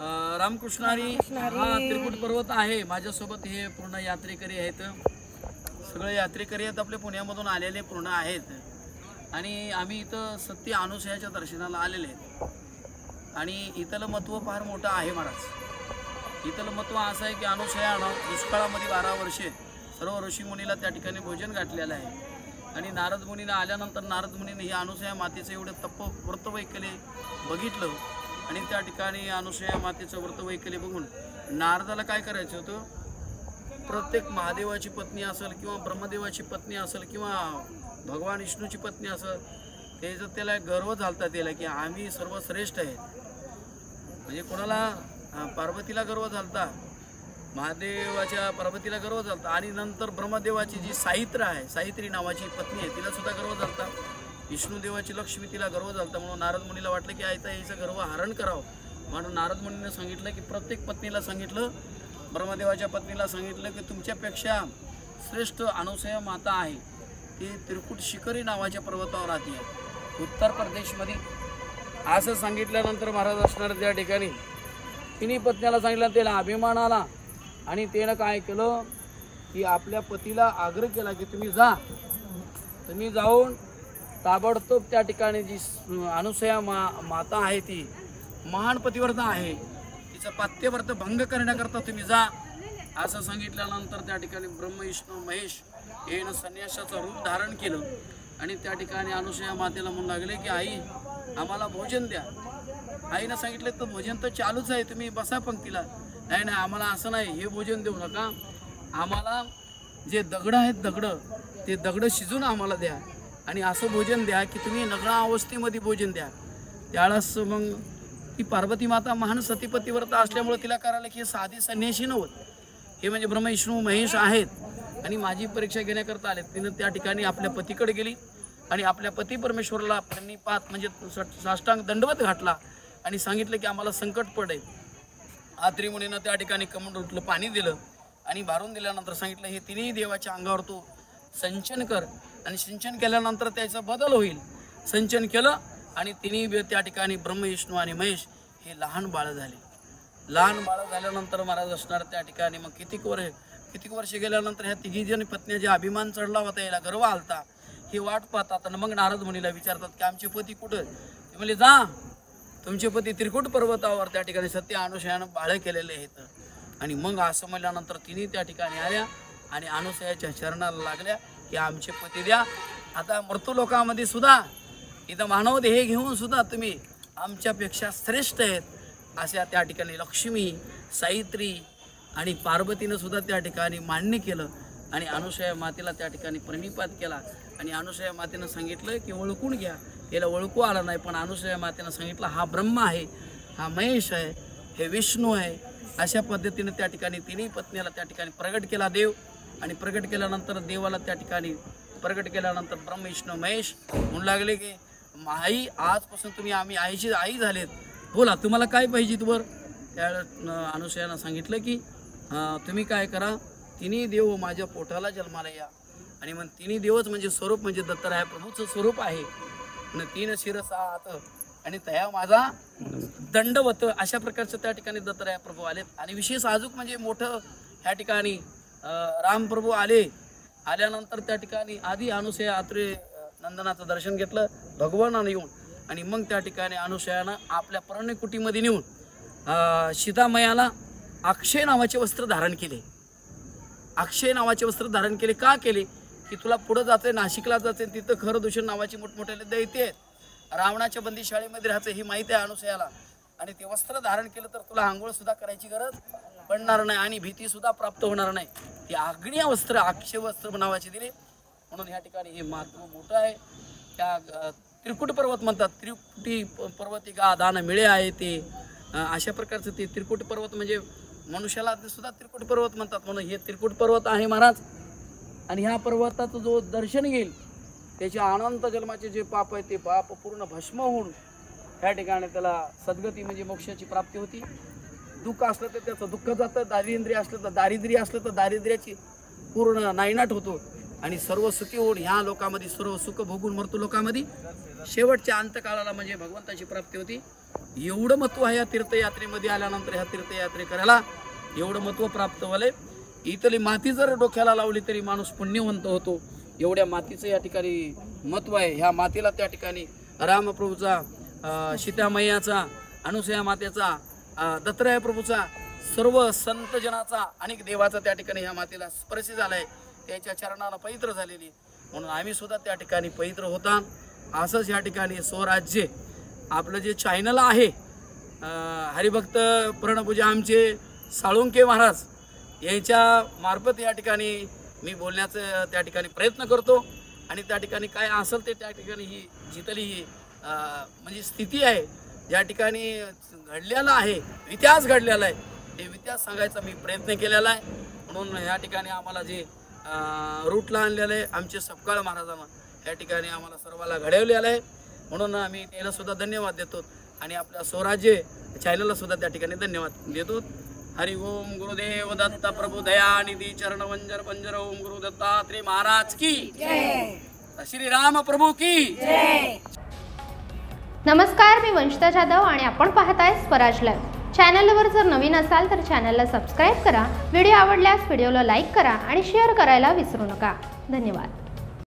रामकृष्णारी हा त्रिकुट पर्वत आहे. माझ्यासोबत हे पूर्ण यात्रेकरी आहेत. सगळे यात्रेकरी आहेत. आपले पुण्यामधून आलेले पूर्ण आहेत. आणि आम्ही इथं सत्य अनुसयाच्या दर्शनाला आलेले आहेत. आणि इथलं महत्त्व फार मोठं आहे महाराज. इथलं महत्त्व असं आहे की अनुसयानं दुष्काळामध्ये बारा वर्षे सर्व ऋषीमुनीला त्या ठिकाणी भोजन गाठलेलं आहे. आणि नारद मुनीनं आल्यानंतर नारद मुनीने ही अनुसया मातेचं एवढं तप्प व्रतवैकल्य बघितलं. आणि त्या ठिकाणी अनुसया मातेचं व्रतवैकल्य बघून नारदाला काय करायचं होतं? प्रत्येक महादेवाची पत्नी असेल किंवा ब्रह्मदेवाची पत्नी असेल किंवा भगवान विष्णूची पत्नी असेल त्याचं त्याला गर्व झालता त्याला की आम्ही सर्वश्रेष्ठ आहेत म्हणजे कोणाला पार्वतीला गर्व झालता महादेवाच्या पार्वतीला गर्व झालता आणि नंतर ब्रह्मदेवाची जी साहित्र आहे साहित्री नावाची पत्नी आहे तिला सुद्धा गर्व झालता. विष्णुदेवाची लक्ष्मी तिला गर्व झालता म्हणून नारद मुनीला वाटलं की आयता याचं गर्व हरण करावं. म्हणून नारद मुनीने सांगितलं की प्रत्येक पत्नीला सांगितलं ब्रह्मदेवाच्या पत्नीला सांगितलं की तुमच्यापेक्षा श्रेष्ठ अनुसया माता आहे. ती त्रिकुट शिखरी नावाच्या पर्वतावर राहते. उत्तर प्रदेशमध्ये असं सांगितल्यानंतर महाराज असणार त्या ठिकाणी तिने पत्नीला सांगितलं त्याला अभिमान आला आणि त्यानं काय केलं की आपल्या पतीला आग्रह केला की तुम्ही जा. तुम्ही जाऊन ताबडतोब त्या ठिकाणी जी अनुसया मा माता आहे ती महान पतिव्रता आहे तिचं पात्यव्रत भंग करण्याकरता तुम्ही जा. असं सांगितल्यानंतर त्या ठिकाणी ब्रह्म विष्णू महेश येणं संन्यासाचं रूप धारण केलं. आणि त्या ठिकाणी अनुसया मातेला म्हणू लागले की आई आम्हाला भोजन द्या. आईनं सांगितलं तर भोजन तर चालूच आहे तुम्ही बसा पंक्तीला. नाही नाही आम्हाला असं नाही हे भोजन देऊ नका. आम्हाला जे दगडं आहेत दगडं ते दगडं शिजून आम्हाला द्या. आणि असं भोजन द्या की तुम्ही नगळा अवस्थेमध्ये भोजन द्या. त्यावेळेस मग ती पार्वती माता महान सतीपतीव्रता असल्यामुळे तिला करायला की हे साधी संन्याशी नव्हत. हे म्हणजे ब्रह्म विष्णू महेश आहेत. आणि माझी परीक्षा घेण्याकरता आले तिनं त्या ठिकाणी आपल्या पतीकडे गेली. आणि आपल्या पती परमेश्वरला प्रणिपात म्हणजे साष्टांग दंडवत घातला. आणि सांगितलं की आम्हाला संकट पडेल आत्रीमुनीनं त्या ठिकाणी कमंडूतलं पाणी दिलं. आणि भारून दिल्यानंतर सांगितलं हे तिन्ही देवाच्या अंगावर तू संचन कर. आणि सिंचन केल्यानंतर त्याचा बदल होईल. सिंचन केलं आणि तिन्ही त्या ठिकाणी ब्रह्म विष्णू आणि महेश हे लहान बाळ झाले. लहान बाळ झाल्यानंतर महाराज असणार त्या ठिकाणी. मग कितीक वर्ष कितीक वर्ष गेल्यानंतर ह्या तिघी जण पत्नी जे अभिमान चढला होता याला गर्व आलता. हे वाट पाहतात आणि मग नारद मुनीला विचारतात की आमचे पती कुठं ते म्हणले जा. तुमचे पती त्रिकुट पर्वतावर त्या ठिकाणी सत्य अनुसयानं बाळ केलेले आहेत. आणि मग असं म्हणल्यानंतर तिन्ही त्या ठिकाणी आल्या आणि अनुसयाच्या चरणाला लागल्या. की आमचे पती द्या. आता मृत्यू लोकांमध्ये सुद्धा इथं मानव देह घेऊन सुद्धा तुम्ही आमच्यापेक्षा श्रेष्ठ आहेत अशा त्या ठिकाणी लक्ष्मी सावित्री आणि पार्वतीनं सुद्धा त्या ठिकाणी मान्य केलं आणि अनुसया मातेला त्या ठिकाणी प्रणिपात केला. आणि अनुसया मातेनं सांगितलं की ओळखून घ्या. तिला ओळखू आलं नाही पण अनुसया मातेनं सांगितलं हा ब्रह्म आहे हा महेश आहे हे विष्णू आहे. अशा पद्धतीने त्या ठिकाणी तिन्ही पत्नीला त्या ठिकाणी प्रगट केला देव. आणि प्रगट केल्यानंतर देवाला त्या ठिकाणी प्रगट केल्यानंतर ब्रह्म विष्णू महेश म्हणू लागले की आई आजपासून तुम्ही आम्ही आईची आई झालेत. बोला तुम्हाला काय पाहिजे वर त्यावेळेस अनुसयानं सांगितलं की तुम्ही काय करा तिन्ही देव माझ्या पोटाला जन्माला या. आणि मग तिन्ही देवच म्हणजे स्वरूप म्हणजे दत्तराय प्रभूचं स्वरूप आहे. आणि तीन शिरस हात आणि तया माझा दंडवत. अशा प्रकारचं त्या ठिकाणी दत्तराय प्रभू आलेत. आणि विशेष अजूक म्हणजे मोठं ह्या ठिकाणी रामप्रभू आले आल्यानंतर त्या ठिकाणी आधी अनुसया आत्रे नंदनाचं दर्शन घेतलं भगवानानं येऊन आणि मग त्या ठिकाणी अनुसयानं आपल्या पर्णकुटीमध्ये नेऊन सीतामयाला अक्षय नावाचे वस्त्र धारण केले. अक्षय नावाचे वस्त्र धारण केले. का केले? की तुला पुढं जाते नाशिकला जाते तिथं खरं दूषण नावाची मोठमोठ्याले दैत्य आहेत. रावणाच्या बंदीशाळेमध्ये राहायचं ही माहिती आहे अनुसयाला. आणि ते वस्त्र धारण केलं तर तुला आंघोळ सुद्धा करायची गरज? पडणार नाही आणि भीती सुद्धा प्राप्त होणार नाही. ते आग्नेय वस्त्र अक्षय वस्त्र नावाचे दिले. म्हणून या ठिकाणी हे महत्त्व मोठं आहे. त्या त्रिकुट पर्वत म्हणतात. त्रिकुटी प- पर्वती गा दान मिळे आहे ते. अशा प्रकारचं ते त्रिकुट पर्वत म्हणजे मनुष्याला ते सुद्धा त्रिकुट पर्वत म्हणतात. म्हणून हे त्रिकुट पर्वत आहे महाराज. आणि ह्या पर्वताचं जो दर्शन घेईल त्याच्या अनंत जन्माचे जे पाप आहे ते पाप पूर्ण भस्म होऊन ह्या ठिकाणी त्याला सद्गती म्हणजे मोक्षाची प्राप्ती होती. दुःख असलं तर त्याचं. दुःख जातं दारिद्र्य असलं तर दारिद्र्य असलं तर दारिद्र्याची पूर्ण नायनाट होतो. आणि सर्व सुखी होऊन ह्या लोकांमध्ये सर्व सुख भोगून मरतो लोकांमध्ये. शेवटच्या अंतकाळाला म्हणजे भगवंताची प्राप्ती होती. एवढं महत्त्व आहे या तीर्थयात्रेमध्ये आल्यानंतर ह्या तीर्थयात्रेकऱ्याला एवढं महत्त्व प्राप्त व्हायलंय इथली माती जर डोक्याला लावली तरी माणूस पुण्यवंत होतो. एवढ्या मातीचं या ठिकाणी महत्त्व आहे. ह्या मातीला त्या ठिकाणी रामप्रभूचा सीतामय्याचा अनुसया मातेचा दत्तराय प्रभूचा सर्व संतजनाचा अनेक देवाचा त्या ठिकाणी ह्या मातेला स्पर्श झालाय. त्याच्या चरणाला पवित्र झालेली. म्हणून आम्ही सुद्धा त्या ठिकाणी पवित्र होता. असंच या ठिकाणी स्वराज्य आपलं जे चॅनल आहे हरिभक्त प्रणपूजा आमचे साळुंके महाराज यांच्या मार्फत या ठिकाणी मी बोलण्याचं त्या ठिकाणी प्रयत्न करतो. आणि त्या ठिकाणी काय असेल ते त्या ठिकाणी ही जिथली ही म्हणजे स्थिती आहे ज्या ठिकाणी घडलेला आहे इतिहास घडलेला आहे. ते इतिहास सांगायचा मी प्रयत्न केलेला आहे. म्हणून या ठिकाणी आम्हाला जे रूटला आणलेलं आहे आमचे सपकाळ महाराजांना या ठिकाणी आम्हाला सर्वाला घडवलेलं आहे. म्हणून आम्ही त्याला सुद्धा धन्यवाद देतो आणि आपल्या स्वराज्य चॅनलला सुद्धा त्या ठिकाणी धन्यवाद देतो. हरि ओम गुरुदेव दत्त प्रभु दया निधी चरण वंजर पंजर ओम गुरु दत्तात्रय महाराज की श्री राम प्रभू की नमस्कार मी वंशिता जाधव आणि आपण पाहताय स्वराज लाईव्ह. चॅनलवर जर नवीन असाल तर चॅनलला सबस्क्राईब करा व्हिडिओ आवडल्यास व्हिडिओला लाईक करा आणि शेअर करायला विसरू नका. धन्यवाद.